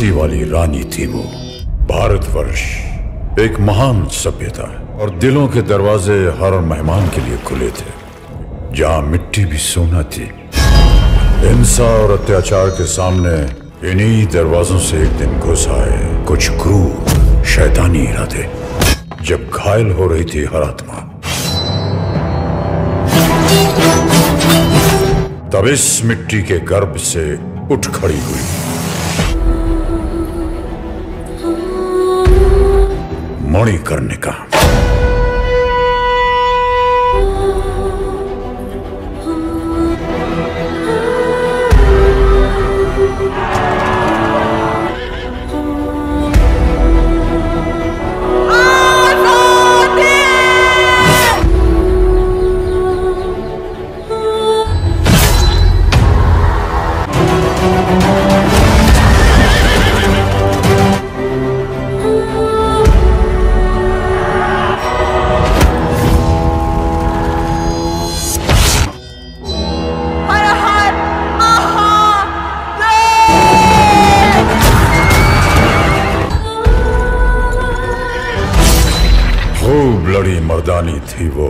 झांसी वाली रानी थी वो, भारतवर्ष, एक महान सभ्यता। और दिलों के दरवाजे हर मेहमान के लिए खुले थे, जहाँ मिट्टी भी सोना थी। हिंसा और अत्याचार के सामने इन्हीं दरवाजों से एक दिन घुस आए। कुछ क्रूर, शैतानी इरादे, जब घायल हो रही थी हर आत्मा। तब इस मिट्टी के गर्भ से उठ खड़ी हुई। मणि करने का। खूब लड़ी मर्दानी थी वो।